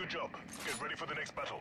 Good job. Get ready for the next battle.